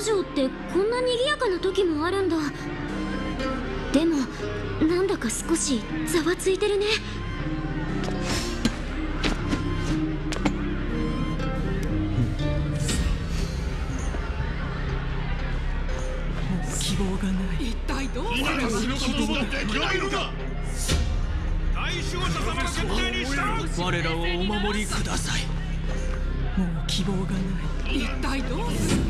城ってこんな賑やかな時もあるんだ。でもなんだか少しざわついてるね。希望がない。一体どうすれば死のこともできないのか。大守護者様の決定に従う。我らをお守りください。もう希望がない。一体どうする？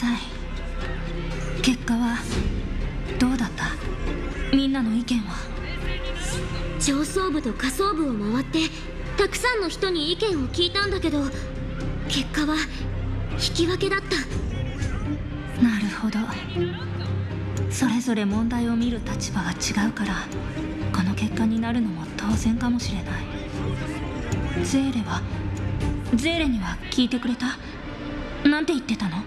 さい。結果はどうだった？みんなの意見は？上層部と下層部を回ってたくさんの人に意見を聞いたんだけど結果は引き分けだった。なるほど。それぞれ問題を見る立場が違うからこの結果になるのも当然かもしれない。ゼーレはゼーレには聞いてくれた？なんて言ってたの？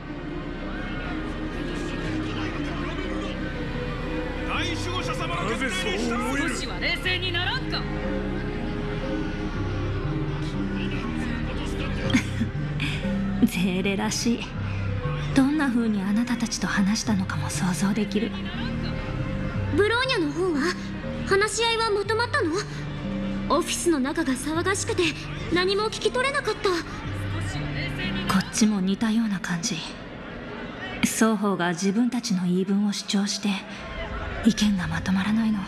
護者様の決定に従う少しは冷静にならんかゼーレらしい。どんな風にあなたたちと話したのかも想像できる。ブローニャの方は話し合いはまとまったの？オフィスの中が騒がしくて何も聞き取れなかった。こっちも似たような感じ。双方が自分たちの言い分を主張して意見がまとまらないの。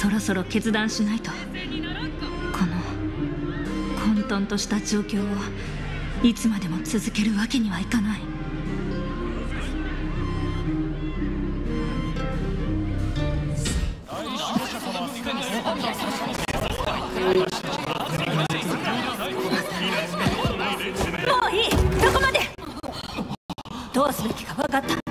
そろそろ決断しないと。この混沌とした状況をいつまでも続けるわけにはいかない。もういい。そこまで？どうすべきか分かった。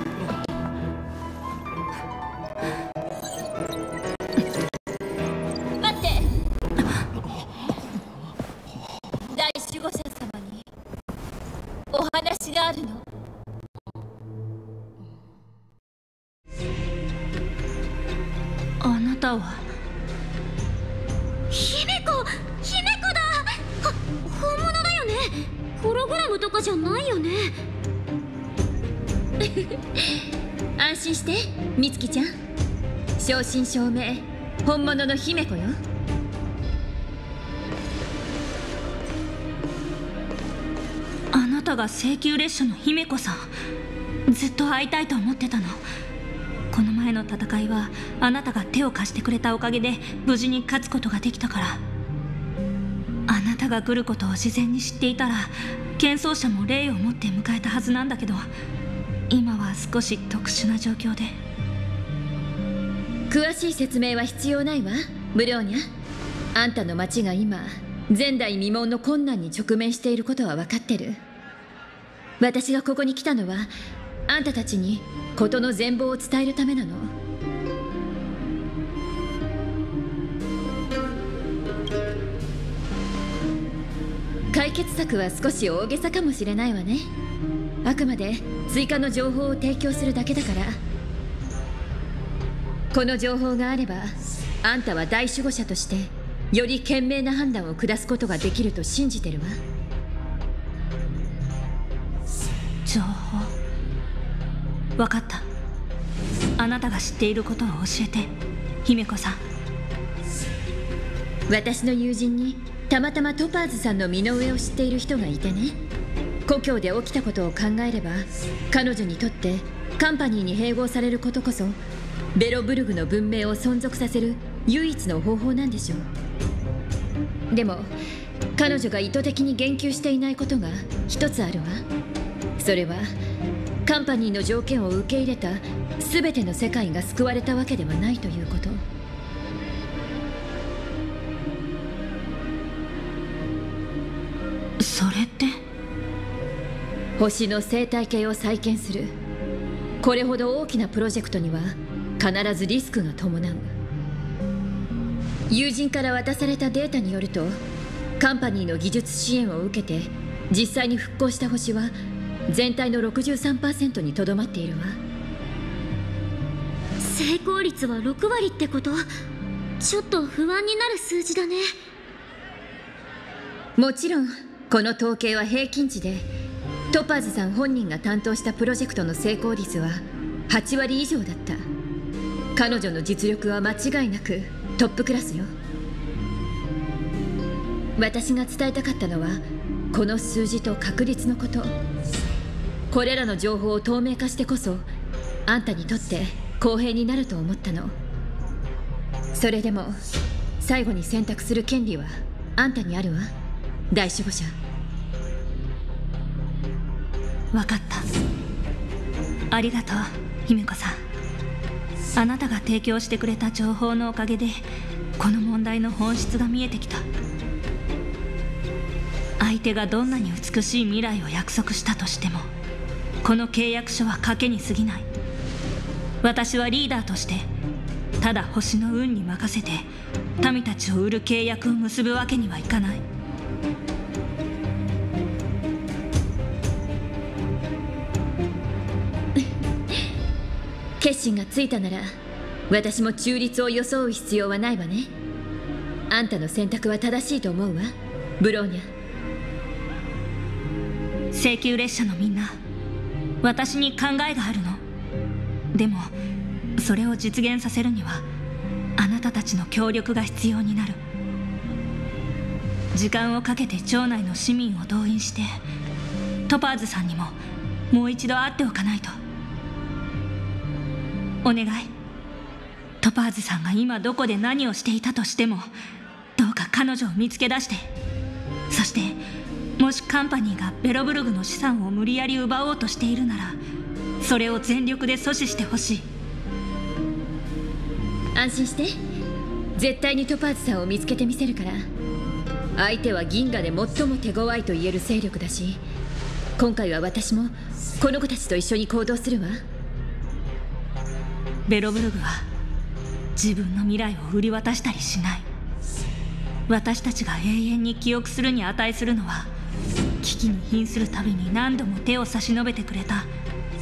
たは？姫子姫子だ。は本物だよね。ホログラムとかじゃないよね。安心して美月ちゃん。正真正銘本物の姫子よ。あなたが請求列車の姫子さんずっと会いたいと思ってたのこの前の戦いはあなたが手を貸してくれたおかげで無事に勝つことができたから。あなたが来ることを事前に知っていたら喧騒者も礼を持って迎えたはずなんだけど今は少し特殊な状況で。詳しい説明は必要ないわブローニャ。あんたの町が今前代未聞の困難に直面していることは分かってる。私がここに来たのはあんたたちに事の全貌を伝えるためなの。解決策は少し大げさかもしれないわね。あくまで追加の情報を提供するだけだから。この情報があればあんたは大守護者としてより賢明な判断を下すことができると信じてるわ。情報。分かった。あなたが知っていることを教えて。姫子さん。私の友人にたまたまトパーズさんの身の上を知っている人がいてね。故郷で起きたことを考えれば彼女にとってカンパニーに併合されることこそベロブルグの文明を存続させる唯一の方法なんでしょう。でも彼女が意図的に言及していないことが一つあるわ。それはカンパニーの条件を受け入れた全ての世界が救われたわけではないということ。それって？星の生態系を再建する。これほど大きなプロジェクトには必ずリスクが伴う。友人から渡されたデータによるとカンパニーの技術支援を受けて実際に復興した星は全体の63%にとどまっているわ。成功率は6割ってこと？ちょっと不安になる数字だね。もちろんこの統計は平均値でトパーズさん本人が担当したプロジェクトの成功率は8割以上だった。彼女の実力は間違いなくトップクラスよ。私が伝えたかったのはこの数字と確率のことこれらの情報を透明化してこそあんたにとって公平になると思ったの。それでも最後に選択する権利はあんたにあるわ。大守護者。分かった。ありがとう姫子さん。あなたが提供してくれた情報のおかげでこの問題の本質が見えてきた。相手がどんなに美しい未来を約束したとしてもこの契約書は賭けに過ぎない。私はリーダーとしてただ星の運に任せて民たちを売る契約を結ぶわけにはいかない。決心がついたなら私も中立を装う必要はないわね。あんたの選択は正しいと思うわブローニャ。請求列車のみんな私に考えがあるの。でもそれを実現させるにはあなたたちの協力が必要になる。時間をかけて町内の市民を動員してトパーズさんにももう一度会っておかないと。お願い。トパーズさんが今どこで何をしていたとしてもどうか彼女を見つけ出して。そしてもしカンパニーがベロブルグの資産を無理やり奪おうとしているならそれを全力で阻止してほしい。安心して。絶対にトパーズさんを見つけてみせるから。相手は銀河で最も手強いと言える勢力だし今回は私もこの子たちと一緒に行動するわ。ベロブルグは自分の未来を売り渡したりしない。私たちが永遠に記憶するに値するのは危機に瀕するたびに何度も手を差し伸べてくれた。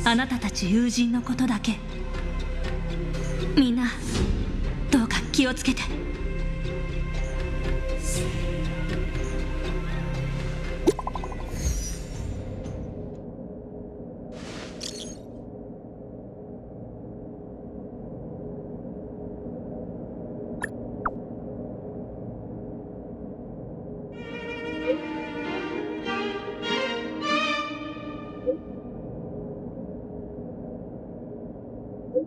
あなたたち友人のことだけ。みんなどうか気をつけて。リ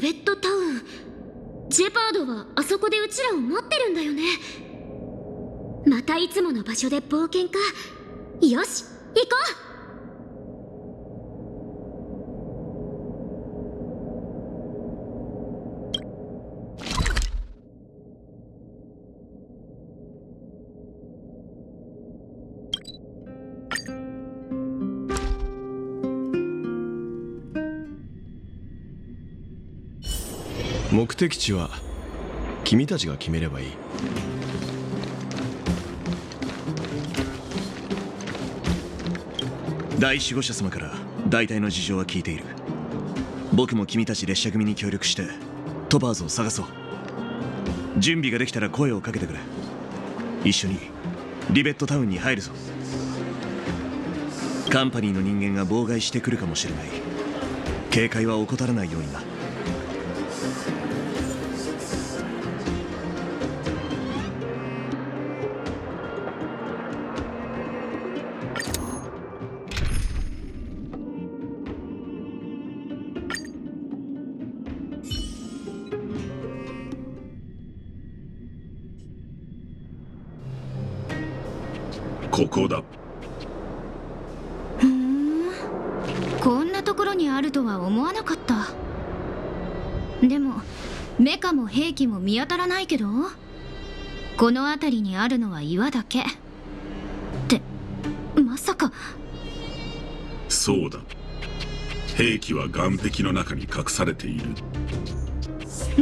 ベットタウン。ジェパードはあそこでうちらを待ってるんだよね。またいつもの場所で冒険か。よし行こう。目的地は君たちが決めればいい。大守護者様から大体の事情は聞いている。僕も君たち列車組に協力してトパーズを探そう。準備ができたら声をかけてくれ。一緒にリベットタウンに入るぞ。カンパニーの人間が妨害してくるかもしれない。警戒は怠らないようにな。ここだ。こんなところにあるとは思わなかった。でもメカも兵器も見当たらないけどこの辺りにあるのは岩だけ。ってまさか。そうだ。兵器は岸壁の中に隠されている。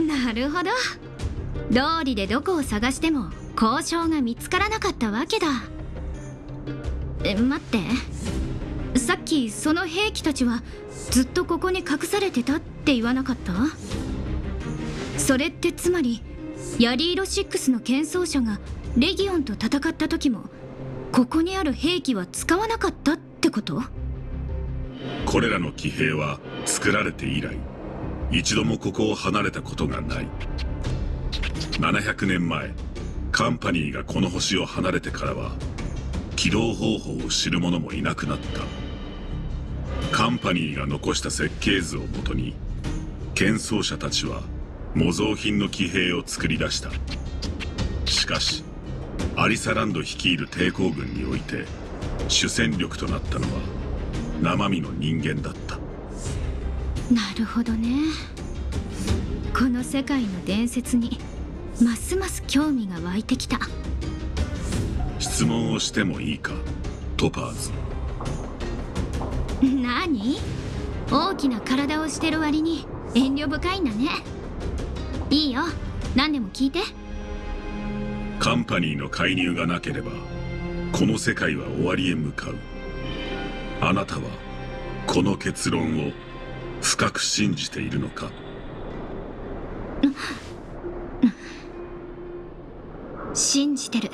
なるほど。道理でどこを探しても交渉が見つからなかったわけだえ待って。さっきその兵器たちはずっとここに隠されてたって言わなかった？それってつまりヤリーロ6の剣奏者がレギオンと戦った時もここにある兵器は使わなかったってこと？これらの騎兵は作られて以来一度もここを離れたことがない。700年前カンパニーがこの星を離れてからは起動方法を知る者もいなくなった。カンパニーが残した設計図をもとに剣奏者たちは模造品の騎兵を作り出した。しかしアリサランド率いる抵抗軍において主戦力となったのは生身の人間だった。なるほどね。この世界の伝説にますます興味が湧いてきた。質問をしてもいいかトパーズ。何？大きな体をしてる割に遠慮深いんだね。いいよ。何でも聞いて。カンパニーの介入がなければこの世界は終わりへ向かう。あなたはこの結論を深く信じているのか？信じてる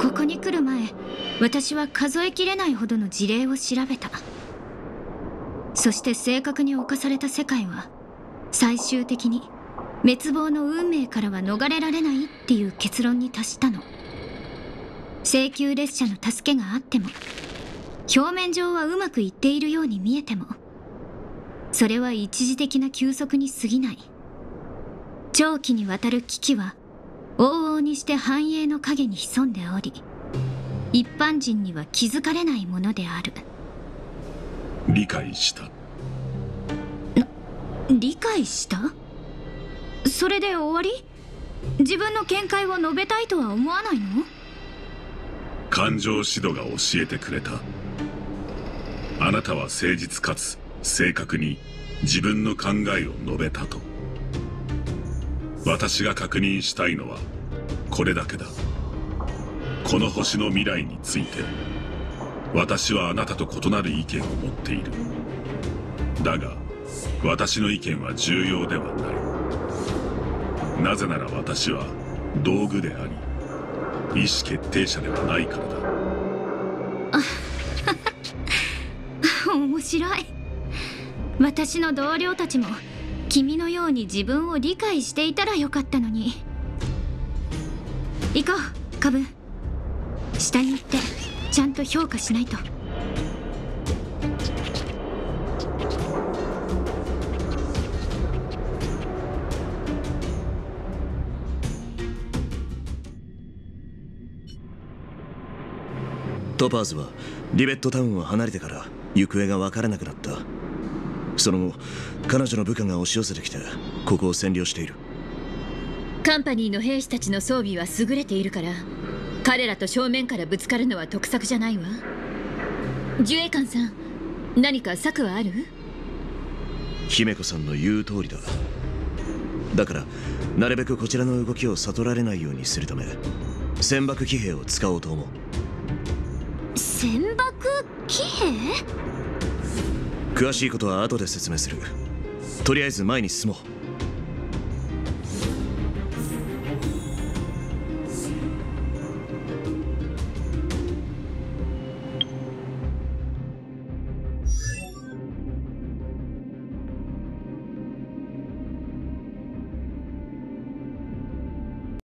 ここに来る前私は数えきれないほどの事例を調べた。そして正確に侵された世界は最終的に滅亡の運命からは逃れられないっていう結論に達したの。請求列車の助けがあっても表面上はうまくいっているように見えてもそれは一時的な休息に過ぎない。長期にわたる危機は往々にして繁栄の影に潜んでおり一般人には気づかれないものである。理解した。理解した？それで終わり？自分の見解を述べたいとは思わないの？感情指導が教えてくれた。あなたは誠実かつ正確に自分の考えを述べたと私が確認したいのはこれだけだ。この星の未来について私はあなたと異なる意見を持っている。だが私の意見は重要ではない。なぜなら私は道具であり意思決定者ではないからだ。面白い。私の同僚たちも君のように自分を理解していたらよかったのに。行こうカブ。下に行ってちゃんと評価しないと。トパーズはリベットタウンを離れてから行方が分からなくなった。その後彼女の部下が押し寄せてきてここを占領している。カンパニーの兵士たちの装備は優れているから彼らと正面からぶつかるのは得策じゃないわ。ジュエカンさん何か策はある？姫子さんの言う通りだ。だからなるべくこちらの動きを悟られないようにするため戦爆騎兵を使おうと思う。戦爆騎兵？詳しいことは後で説明する。とりあえず前に進もう。